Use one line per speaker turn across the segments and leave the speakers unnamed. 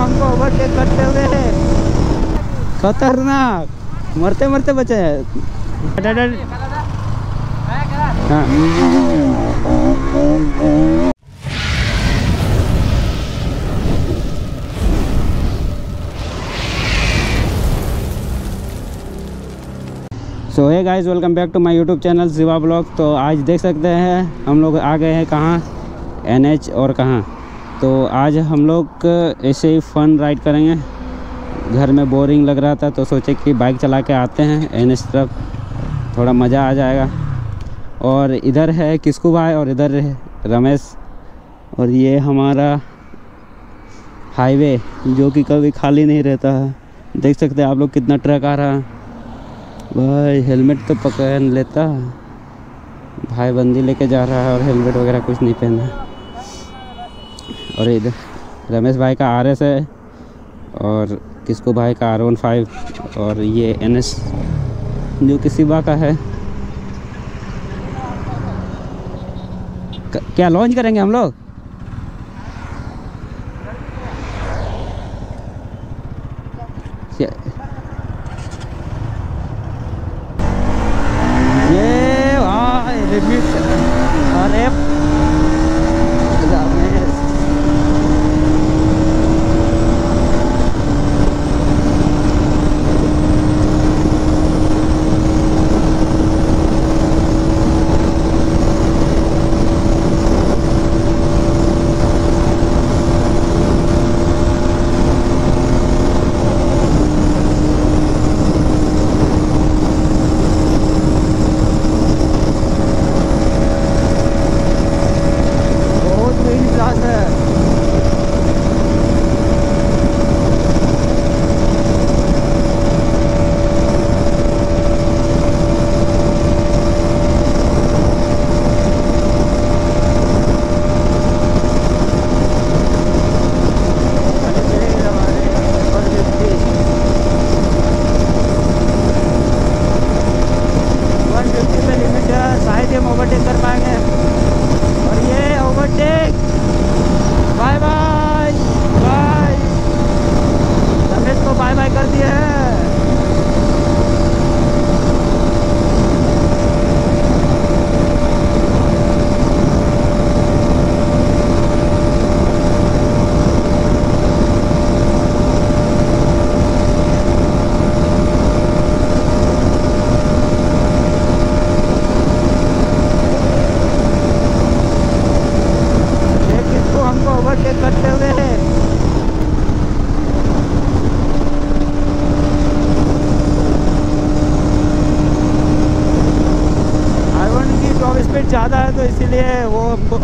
हमको ओवरटेक करते हुए खतरनाक। मरते मरते बचे हैं। So hi guys welcome back to my YouTube channel Shiva blog तो आज देख सकते हैं हम लोग आ गए हैं कहाँ? एनएच और कहाँ? तो आज हम लोग ऐसे ही फन राइड करेंगे। घर में बोरिंग लग रहा था तो सोचे कि बाइक चला के आते हैं एन एस तरफ़ थोड़ा मज़ा आ जाएगा। और इधर है किसकू भाई और इधर रमेश। और ये हमारा हाईवे जो कि कभी खाली नहीं रहता है। देख सकते हैं आप लोग कितना ट्रक आ रहा है। भाई हेलमेट तो पकड़ लेता भाई बंदी लेके जा रहा है और हेलमेट वगैरह कुछ नहीं पहना है। और इधर रमेश भाई का आर एस है और किसको भाई का आर फाइव और ये एन एस जो कि शिवा का है क्या लॉन्च करेंगे हम लोग? ये स्पीड ज़्यादा है तो इसीलिए वो हमको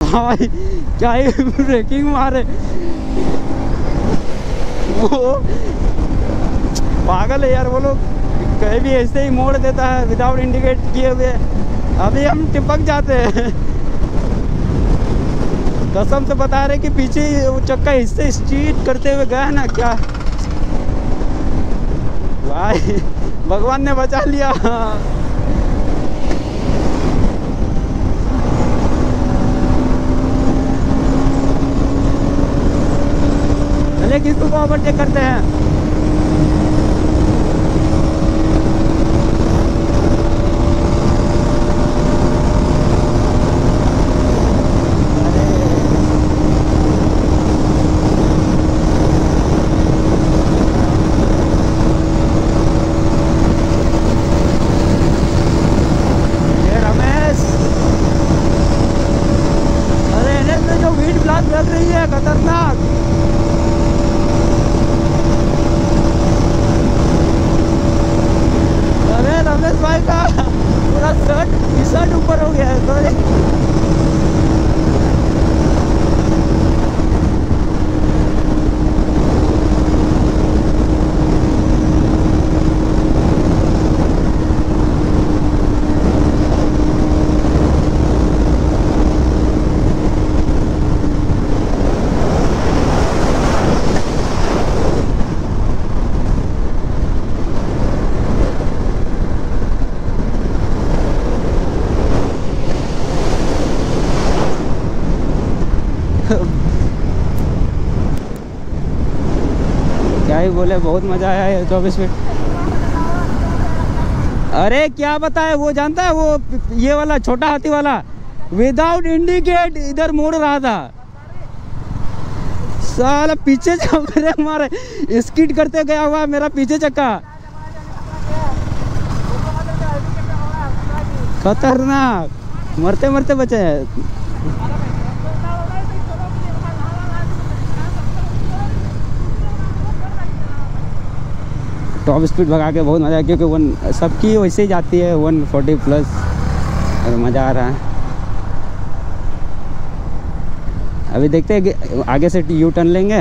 भाई, क्या ही ब्रेकिंग मारे। वो पागल है यार वो लोग। कहीं भी ऐसे ही मोड़ देता है विदाउट इंडिकेट किए हुए। अभी हम टिपक जाते हैं। कसम से बता रहे कि पीछे वो चक्का इससे स्ट्रीट करते हुए गया ना, क्या? भाई, भगवान ने बचा लिया। चलिए, किसको ओवरटेक करते हैं? Saan ang baraw बोले, बहुत मज़ा आया है चौबीस फीट अरे, क्या बताए, वो जानता है, वो ये वाला, छोटा हाथी वाला विदाउट इंडिकेट इधर मुड़ रहा था। साला पीछे चक्कर हमारे स्कीट करते गया हुआ मेरा पीछे चक्का। खतरनाक। मरते मरते बचे हैं। टॉप स्पीड भगा के बहुत मज़ा आया क्योंकि वन सबकी वैसे ही जाती है वन फोर्टी प्लस। और मज़ा आ रहा है। अभी देखते हैं आगे से यू टर्न लेंगे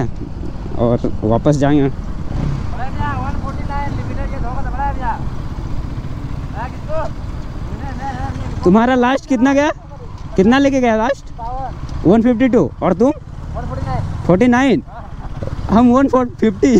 और वापस जाएँगे। तुम्हारा लास्ट कितना गया? कितना लेके गया लास्ट 152 और तुम? 49 हम 150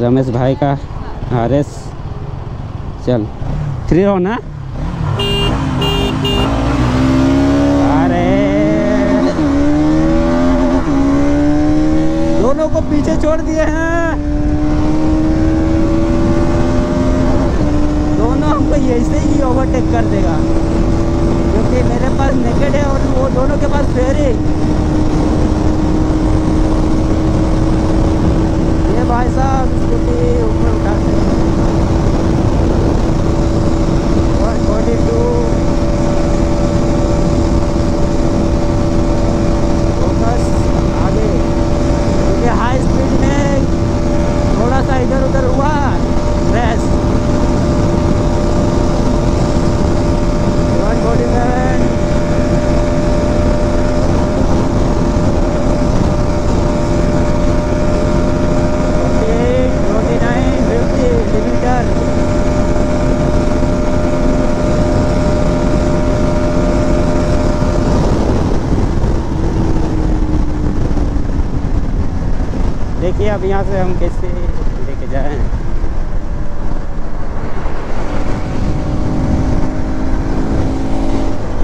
रमेश भाई का एस चल। थ्री रहो ना अरे दोनों को पीछे छोड़ दिए हैं। दोनों हमको ऐसे ही ओवरटेक कर देगा। क्योंकि मेरे पास नेकेड है और वो दोनों के पास फेयरिंग ये भाई साहब स्कूटी ऊपर उठाते हैं वन फोर्टी टू फोकस आगे क्योंकि हाई स्पीड में थोड़ा सा इधर उधर हुआ race one forty seven forty eight forty nine fifty limiter देखिए अब यहाँ से हम कैसे लेके जाएँ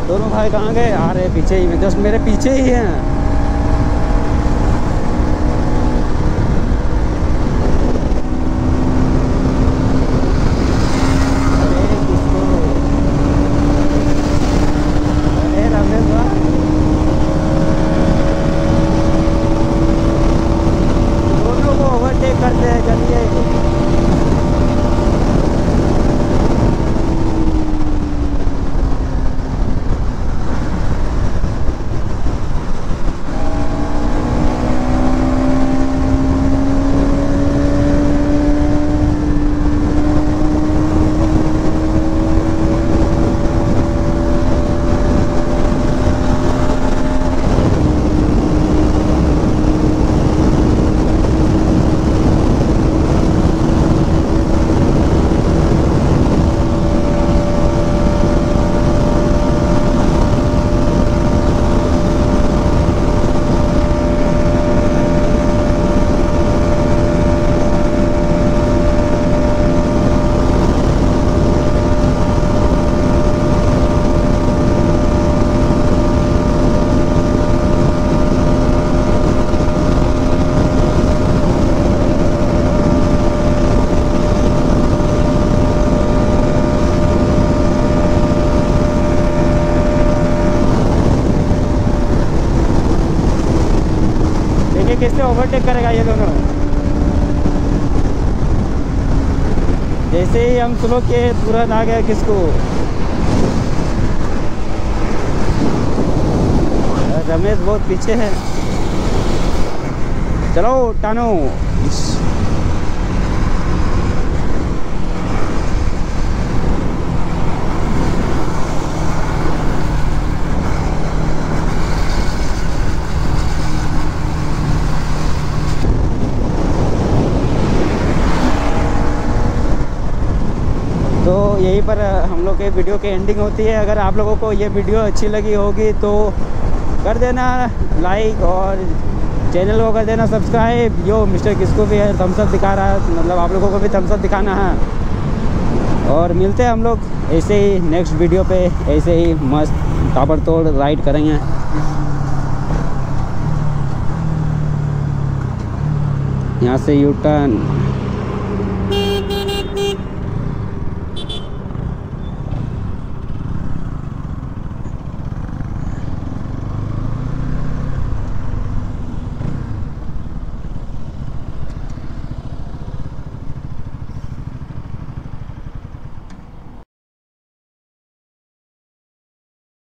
दोनों भाई कहाँ गए? आ रहे पीछे ही में, जस्ट मेरे पीछे ही हैं अरे किसको अरे रमेश भाई दोनों को ओवरटेक करते हैं चलिए देखिए किससे ओवरटेक करेगा ये दोनों। जैसे ही हम स्लो के तुरंत आ गया किसको? रमेश बहुत पीछे है। चलो, टानो यहीं पर हम लोग के वीडियो की एंडिंग होती है। अगर आप लोगों को ये वीडियो अच्छी लगी होगी तो कर देना लाइक और चैनल को कर देना सब्सक्राइब जो मिस्टर किसको भी है थम्सअप दिखा रहा है। मतलब आप लोगों को भी थम्सअप दिखाना है। और मिलते हैं हम लोग ऐसे ही नेक्स्ट वीडियो पे, ऐसे ही मस्त ताबड़तोड़ राइड करेंगे। यहाँ से यू टर्न